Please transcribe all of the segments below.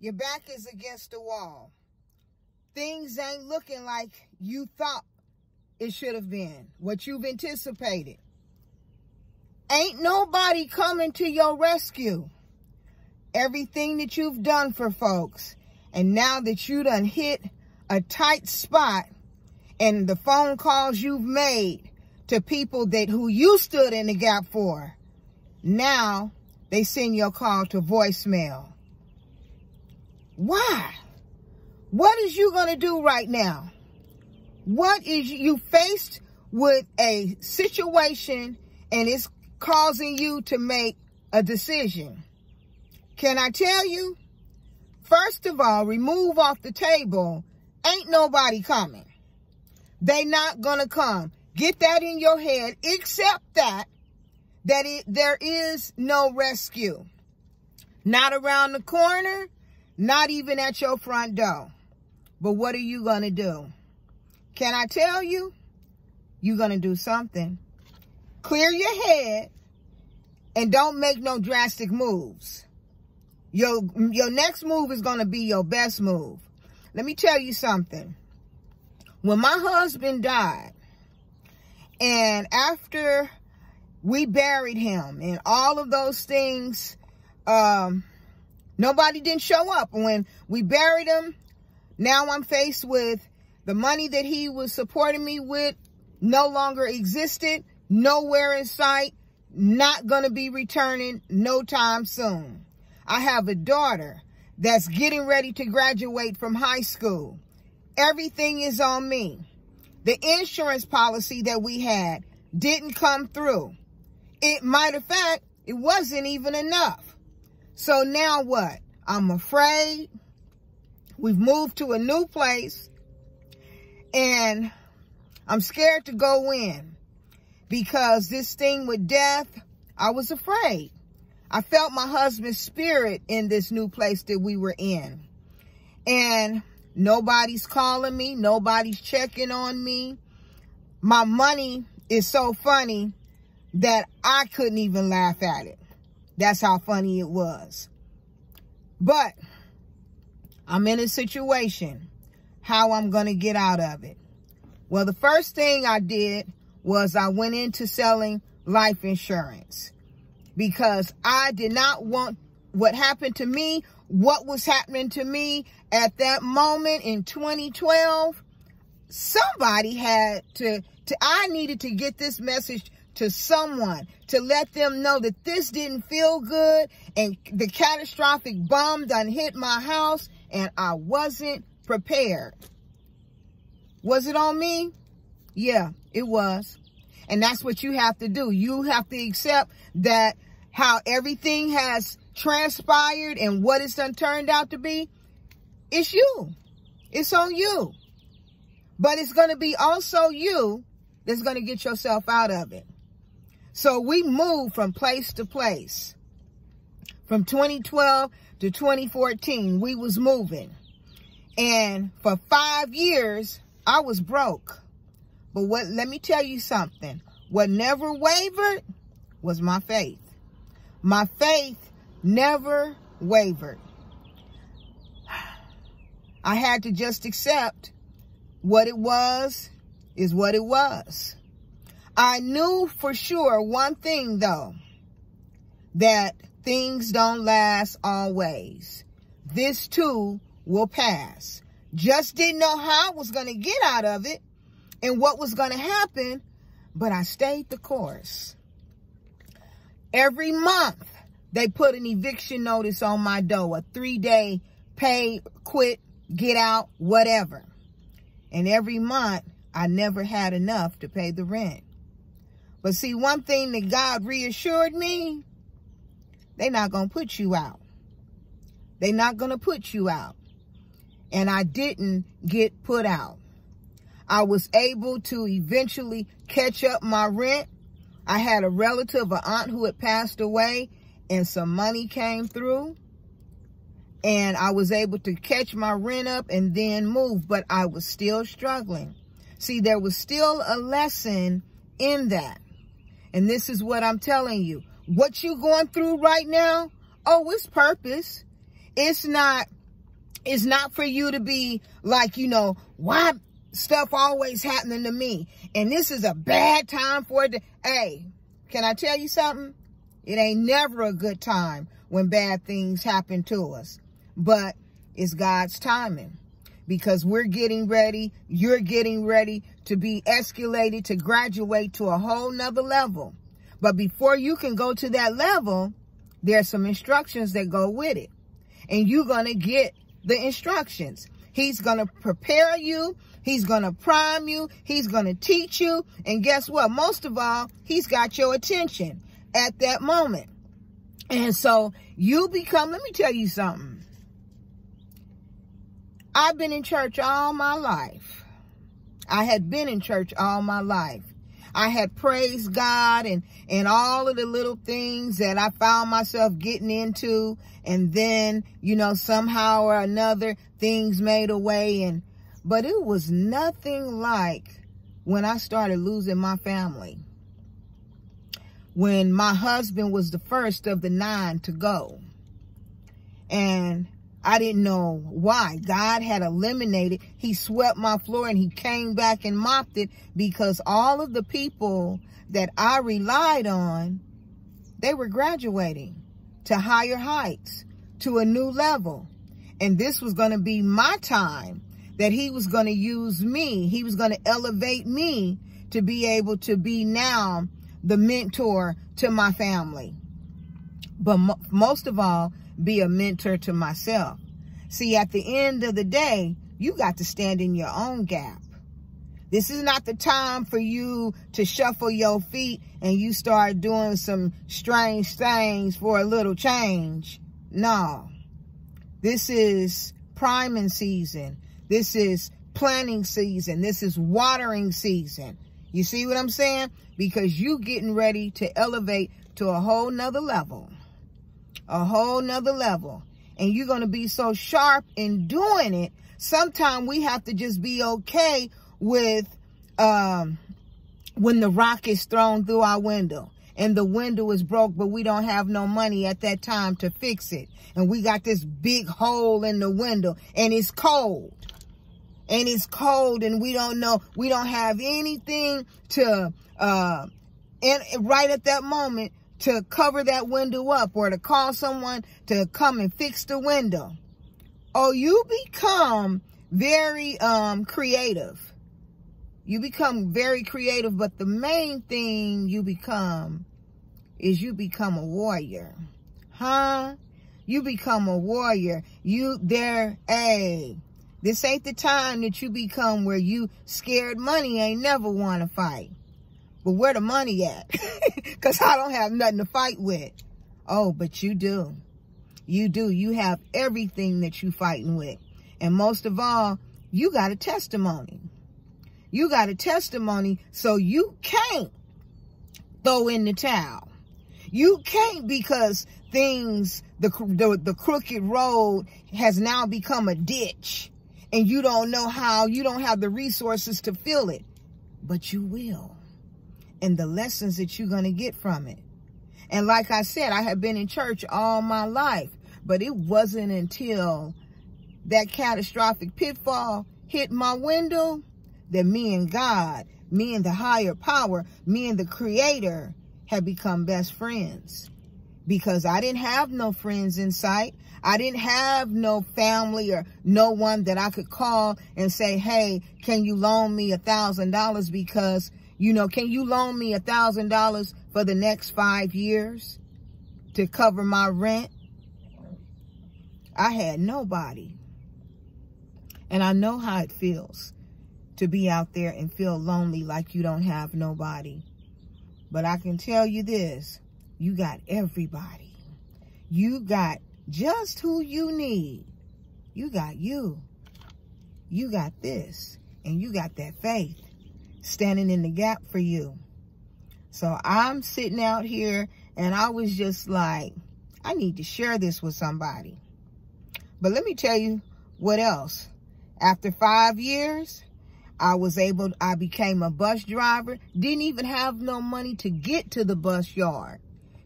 Your back is against the wall. Things ain't looking like you thought it should have been, what you've anticipated. Ain't nobody coming to your rescue. Everything that you've done for folks, and now that you done hit a tight spot, and the phone calls you've made to people that who you stood in the gap for, now they send your call to voicemail. Why? What is you going to do right now? What is you faced with a situation and it's causing you to make a decision? Can I tell you? First of all, remove off the table. Ain't nobody coming. They not going to come. Get that in your head, except that, that it, there is no rescue. Not around the corner, not even at your front door. But what are you going to do? Can I tell you? You're going to do something. Clear your head and don't make no drastic moves. Your, your next move is going to be your best move. Let me tell you something. When my husband died, and after we buried him and all of those things, um, nobody didn't show up. When we buried him, now I'm faced with the money that he was supporting me with no longer existed, nowhere in sight, not going to be returning no time soon. I have a daughter that's getting ready to graduate from high school. Everything is on me. The insurance policy that we had didn't come through. It might have fact, it wasn't even enough. So now what? I'm afraid. We've moved to a new place and I'm scared to go in because this thing with death, I was afraid. I felt my husband's spirit in this new place that we were in. And nobody's calling me. Nobody's checking on me. My money is so funny that I couldn't even laugh at it. That's how funny it was. But I'm in a situation, how I'm going to get out of it. Well, the first thing I did was I went into selling life insurance because I did not want what happened to me, what was happening to me at that moment in 2012. Somebody had to, to I needed to get this message to someone to let them know that this didn't feel good and the catastrophic bomb done hit my house and I wasn't prepared. Was it on me? Yeah, it was. And that's what you have to do. You have to accept that how everything has transpired and what it's done turned out to be, it's you. It's on you. But it's going to be also you that's going to get yourself out of it. So we moved from place to place. From 2012 to 2014, we was moving. And for five years, I was broke. But what, let me tell you something. What never wavered was my faith. My faith never wavered. I had to just accept what it was is what it was. I knew for sure one thing though, that things don't last always. This too will pass. Just didn't know how I was going to get out of it and what was going to happen, but I stayed the course. Every month, they put an eviction notice on my door, a three-day pay, quit, get out, whatever. And every month, I never had enough to pay the rent. But see, one thing that God reassured me, they're not going to put you out. They're not going to put you out. And I didn't get put out. I was able to eventually catch up my rent. I had a relative, an aunt who had passed away, and some money came through. And I was able to catch my rent up and then move, but I was still struggling. See, there was still a lesson in that. And this is what I'm telling you. What you're going through right now, oh, it's purpose. It's not It's not for you to be like, you know, why stuff always happening to me? And this is a bad time for it. To, hey, can I tell you something? It ain't never a good time when bad things happen to us. But it's God's timing because we're getting ready. You're getting ready to be escalated to graduate to a whole nother level. But before you can go to that level, there's some instructions that go with it. And you're going to get the instructions. He's going to prepare you. He's going to prime you. He's going to teach you. And guess what? Most of all, he's got your attention at that moment. And so you become, let me tell you something. I've been in church all my life. I had been in church all my life. I had praised God and, and all of the little things that I found myself getting into. And then, you know, somehow or another, things made a way. And, but it was nothing like when I started losing my family. When my husband was the first of the nine to go. And I didn't know why. God had eliminated. He swept my floor and he came back and mopped it because all of the people that I relied on, they were graduating to higher heights, to a new level. And this was going to be my time that he was going to use me. He was going to elevate me to be able to be now the mentor to my family. But mo most of all, be a mentor to myself. See, at the end of the day, you got to stand in your own gap. This is not the time for you to shuffle your feet and you start doing some strange things for a little change. No. This is priming season. This is planting season. This is watering season. You see what I'm saying? Because you getting ready to elevate to a whole nother level a whole nother level. And you're going to be so sharp in doing it. Sometimes we have to just be okay with um, when the rock is thrown through our window and the window is broke, but we don't have no money at that time to fix it. And we got this big hole in the window and it's cold. And it's cold and we don't know, we don't have anything to, uh, and right at that moment, to cover that window up or to call someone to come and fix the window. Oh, you become very um, creative. You become very creative, but the main thing you become is you become a warrior. Huh? You become a warrior. You, there, hey, this ain't the time that you become where you scared money ain't never want to fight. But where the money at? Because I don't have nothing to fight with. Oh, but you do. You do. You have everything that you fighting with. And most of all, you got a testimony. You got a testimony, so you can't throw in the towel. You can't because things, the, the, the crooked road has now become a ditch and you don't know how, you don't have the resources to fill it, but you will and the lessons that you're going to get from it. And like I said, I have been in church all my life, but it wasn't until that catastrophic pitfall hit my window that me and God, me and the higher power, me and the creator had become best friends because I didn't have no friends in sight. I didn't have no family or no one that I could call and say, hey, can you loan me a thousand dollars because you know, can you loan me a thousand dollars for the next five years to cover my rent? I had nobody. And I know how it feels to be out there and feel lonely like you don't have nobody. But I can tell you this, you got everybody. You got just who you need. You got you. You got this. And you got that faith standing in the gap for you. So I'm sitting out here and I was just like, I need to share this with somebody. But let me tell you what else. After five years, I was able, I became a bus driver. Didn't even have no money to get to the bus yard.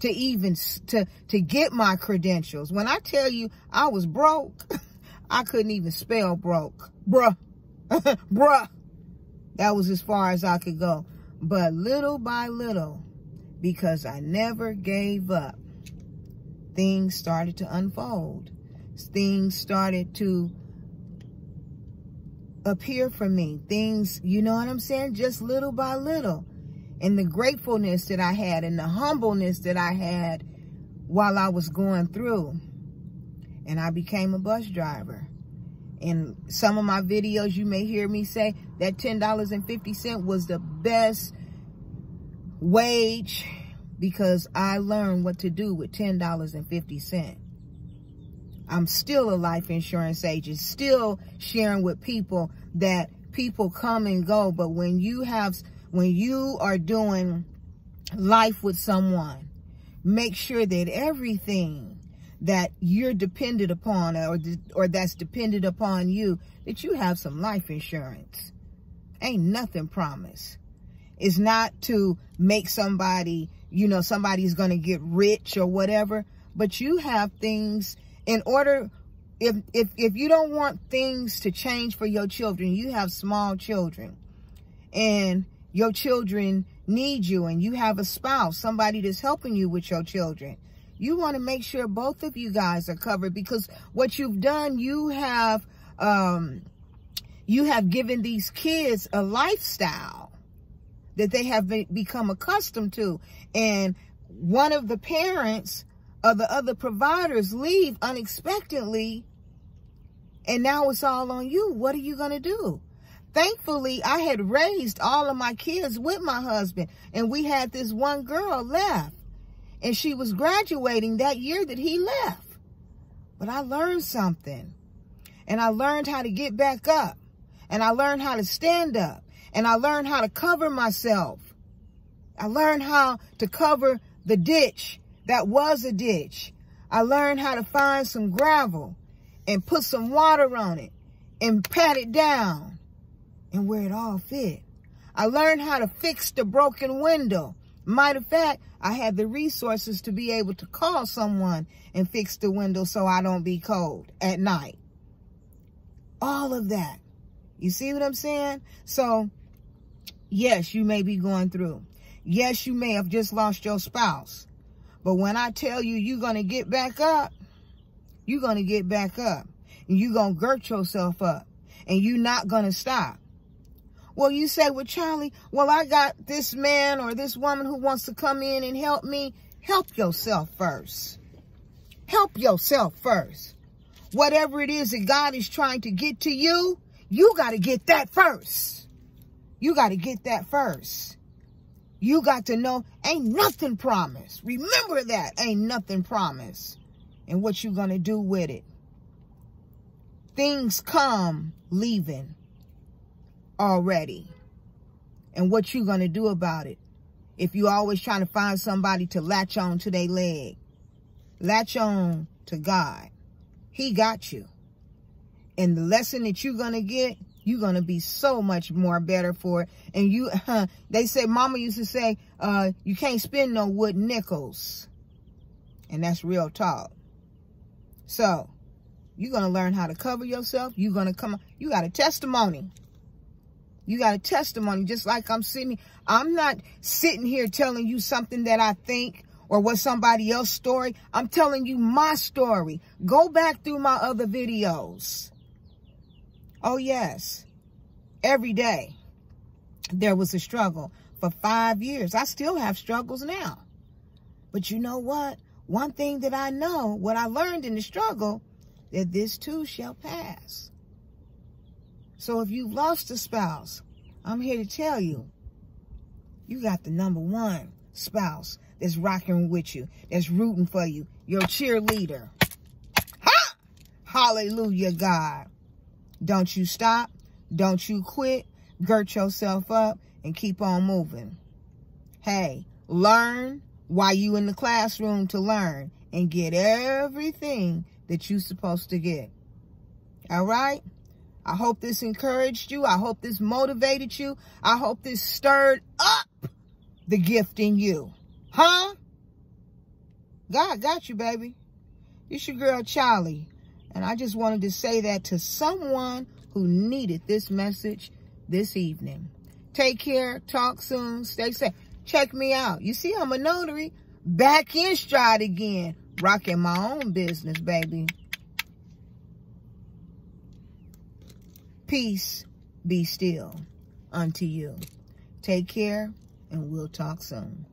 To even, to, to get my credentials. When I tell you I was broke, I couldn't even spell broke. Bruh. Bruh. That was as far as I could go. But little by little, because I never gave up, things started to unfold. Things started to appear for me. Things, you know what I'm saying? Just little by little. And the gratefulness that I had and the humbleness that I had while I was going through. And I became a bus driver. In some of my videos, you may hear me say that $10.50 was the best wage because I learned what to do with $10.50. I'm still a life insurance agent, still sharing with people that people come and go. But when you have, when you are doing life with someone, make sure that everything that you're dependent upon or, or that's dependent upon you, that you have some life insurance. Ain't nothing promised. It's not to make somebody, you know, somebody's going to get rich or whatever, but you have things in order, if, if, if you don't want things to change for your children, you have small children and your children need you and you have a spouse, somebody that's helping you with your children you want to make sure both of you guys are covered because what you've done, you have, um, you have given these kids a lifestyle that they have be become accustomed to. And one of the parents or the other providers leave unexpectedly and now it's all on you. What are you going to do? Thankfully, I had raised all of my kids with my husband and we had this one girl left and she was graduating that year that he left. But I learned something. And I learned how to get back up. And I learned how to stand up. And I learned how to cover myself. I learned how to cover the ditch that was a ditch. I learned how to find some gravel and put some water on it and pat it down and where it all fit. I learned how to fix the broken window Matter of fact, I had the resources to be able to call someone and fix the window so I don't be cold at night. All of that. You see what I'm saying? So, yes, you may be going through. Yes, you may have just lost your spouse. But when I tell you you're going to get back up, you're going to get back up. And you're going to girt yourself up. And you're not going to stop. Well, you say, well, Chalee, well, I got this man or this woman who wants to come in and help me. Help yourself first. Help yourself first. Whatever it is that God is trying to get to you, you got to get that first. You got to get that first. You got to know ain't nothing promised. Remember that. Ain't nothing promised. And what you going to do with it. Things come leaving already and what you going to do about it. If you always trying to find somebody to latch on to their leg, latch on to God. He got you. And the lesson that you're going to get, you're going to be so much more better for it. And you, uh, they say, mama used to say, uh, you can't spend no wood nickels. And that's real talk. So, you're going to learn how to cover yourself. You're going to come, you got a testimony. You got a testimony just like I'm sitting. I'm not sitting here telling you something that I think or what somebody else's story. I'm telling you my story. Go back through my other videos. Oh, yes. Every day there was a struggle for five years. I still have struggles now. But you know what? One thing that I know, what I learned in the struggle, that this too shall pass. So if you've lost a spouse, I'm here to tell you, you got the number one spouse that's rocking with you, that's rooting for you, your cheerleader. Ha! Hallelujah, God. Don't you stop. Don't you quit. Girt yourself up and keep on moving. Hey, learn while you in the classroom to learn and get everything that you're supposed to get. All right? I hope this encouraged you. I hope this motivated you. I hope this stirred up the gift in you. Huh? God got you, baby. It's your girl, Chalee. And I just wanted to say that to someone who needed this message this evening. Take care. Talk soon. Stay safe. Check me out. You see, I'm a notary. Back in stride again. Rocking my own business, baby. Peace be still unto you. Take care, and we'll talk soon.